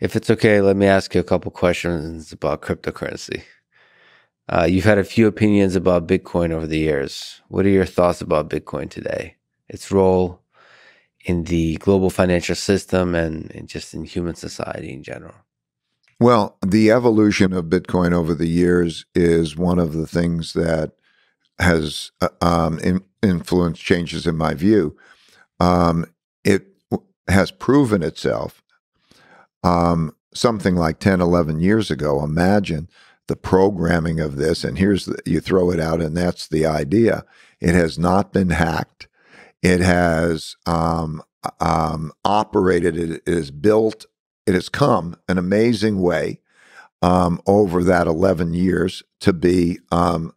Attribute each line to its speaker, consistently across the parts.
Speaker 1: If it's okay, let me ask you a couple questions about cryptocurrency. Uh, you've had a few opinions about Bitcoin over the years. What are your thoughts about Bitcoin today? Its role in the global financial system and, and just in human society in general?
Speaker 2: Well, the evolution of Bitcoin over the years is one of the things that has uh, um, in, influenced changes in my view. Um, it has proven itself um, something like 10, 11 years ago. Imagine the programming of this, and here's the, you throw it out, and that's the idea. It has not been hacked. It has um, um, operated. It is built. It has come an amazing way um, over that 11 years to be um,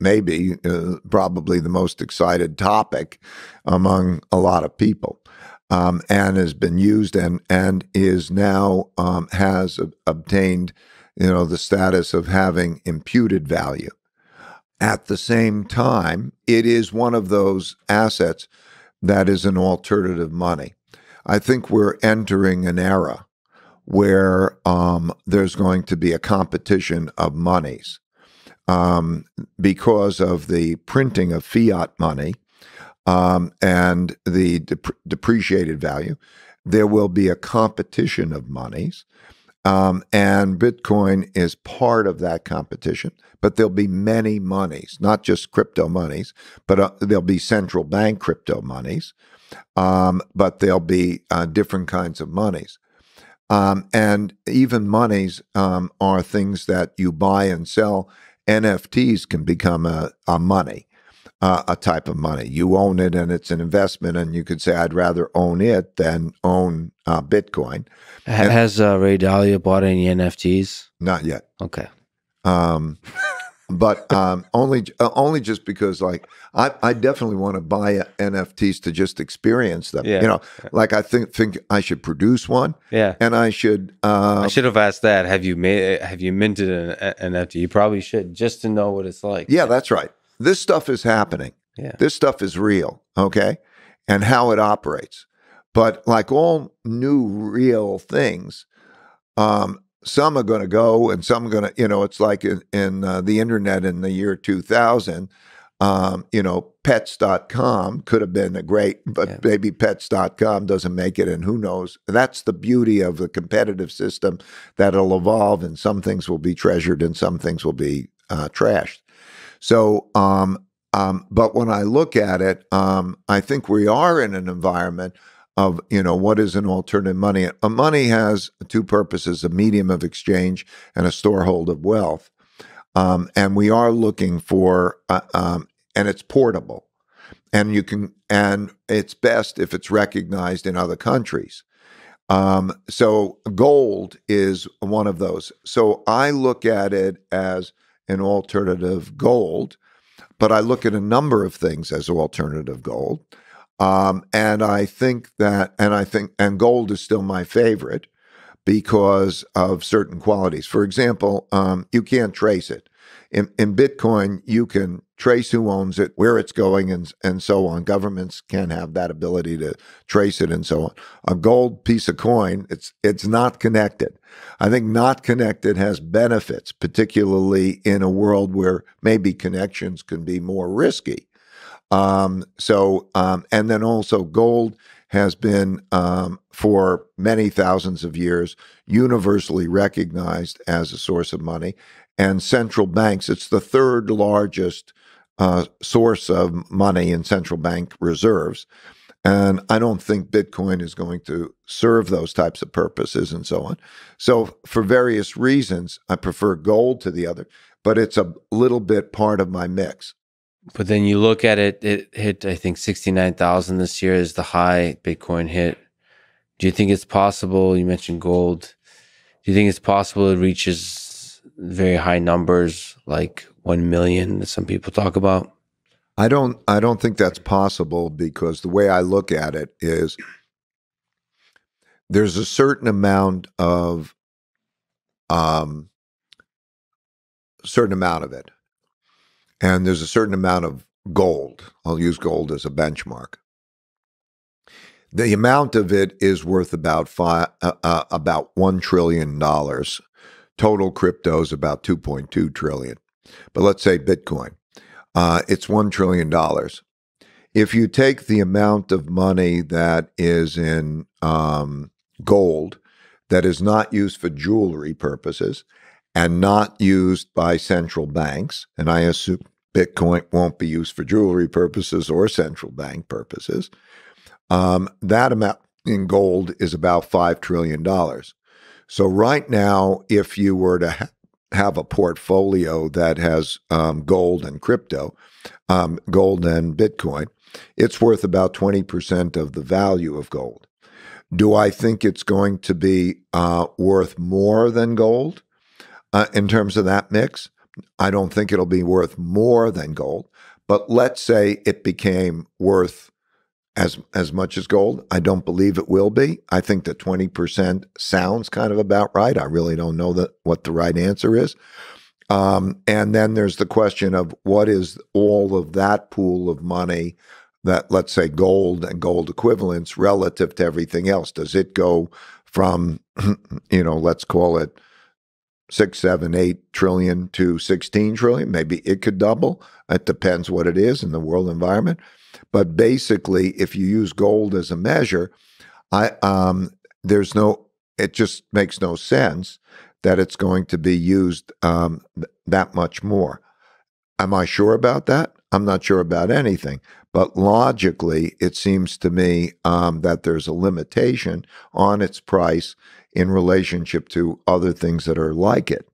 Speaker 2: maybe uh, probably the most excited topic among a lot of people. Um, and has been used and and is now um, has obtained you know, the status of having imputed value. At the same time, it is one of those assets that is an alternative money. I think we're entering an era where um, there's going to be a competition of monies um, because of the printing of fiat money um, and the dep- depreciated value. There will be a competition of monies. Um, and Bitcoin is part of that competition. But there'll be many monies, not just crypto monies, but uh, there'll be central bank crypto monies, um, but there'll be uh, different kinds of monies. Um, and even monies um, are things that you buy and sell. NFTs can become a, a money uh, a type of money. You own it and it's an investment, and you could say, I'd rather own it than own uh, Bitcoin.
Speaker 1: Has uh, Ray Dalio bought any NFTs?
Speaker 2: Not yet.
Speaker 1: Okay.
Speaker 2: Um, but um, only uh, only just because like I, I definitely want to buy NFTs to just experience them. Yeah. You know, like I think think I should produce one.
Speaker 1: Yeah.
Speaker 2: And I should. Uh,
Speaker 1: I should have asked that. Have you made? Have you minted an NFT? You probably should just to know what it's like.
Speaker 2: Yeah, that's right this stuff is happening.
Speaker 1: Yeah.
Speaker 2: This stuff is real, okay? And how it operates. But like all new real things, um, some are going to go and some are going to, you know, it's like in, in uh, the internet in the year 2000, um, you know, pets.com could have been a great, but yeah. maybe pets.com doesn't make it. And who knows? That's the beauty of the competitive system that'll evolve and some things will be treasured and some things will be uh, trashed. So, um, um, but when I look at it, um, I think we are in an environment of you know what is an alternative money. A money has two purposes: a medium of exchange and a storehold of wealth. Um, and we are looking for, uh, um, and it's portable, and you can, and it's best if it's recognized in other countries. Um, so gold is one of those. So I look at it as an alternative gold, but I look at a number of things as alternative gold. Um, and I think that, and I think, and gold is still my favorite because of certain qualities. For example, um, you can't trace it. In, in Bitcoin, you can trace who owns it, where it's going, and and so on. Governments can have that ability to trace it and so on. A gold piece of coin, it's it's not connected. I think not connected has benefits, particularly in a world where maybe connections can be more risky. Um, so, um, and then also gold has been um, for many thousands of years universally recognized as a source of money. And central banks, it's the third largest uh, source of money in central bank reserves. And I don't think Bitcoin is going to serve those types of purposes and so on. So, for various reasons, I prefer gold to the other, but it's a little bit part of my mix.
Speaker 1: But then you look at it, it hit, I think, 69,000 this year is the high Bitcoin hit. Do you think it's possible? You mentioned gold. Do you think it's possible it reaches very high numbers, like 1 million that some people talk about?
Speaker 2: I don't I don't think that's possible because the way I look at it is there's a certain amount of um certain amount of it. And there's a certain amount of gold. I'll use gold as a benchmark. The amount of it is worth about five, uh, uh, about one trillion dollars. Total crypto is about two point two trillion. But let's say Bitcoin, uh, it's one trillion dollars. If you take the amount of money that is in um, gold, that is not used for jewelry purposes, and not used by central banks, and I assume Bitcoin won't be used for jewelry purposes or central bank purposes. Um, that amount in gold is about $5 trillion. So, right now, if you were to ha- have a portfolio that has um, gold and crypto, um, gold and Bitcoin, it's worth about 20% of the value of gold. Do I think it's going to be uh, worth more than gold uh, in terms of that mix? I don't think it'll be worth more than gold, but let's say it became worth as as much as gold. I don't believe it will be. I think that 20% sounds kind of about right. I really don't know that what the right answer is. Um, and then there's the question of what is all of that pool of money that let's say gold and gold equivalents relative to everything else? Does it go from, you know, let's call it six, seven, eight trillion to 16 trillion? Maybe it could double. It depends what it is in the world environment. But basically, if you use gold as a measure, I um, there's no, it just makes no sense that it's going to be used um, th- that much more. Am I sure about that? I'm not sure about anything. But logically, it seems to me um, that there's a limitation on its price in relationship to other things that are like it.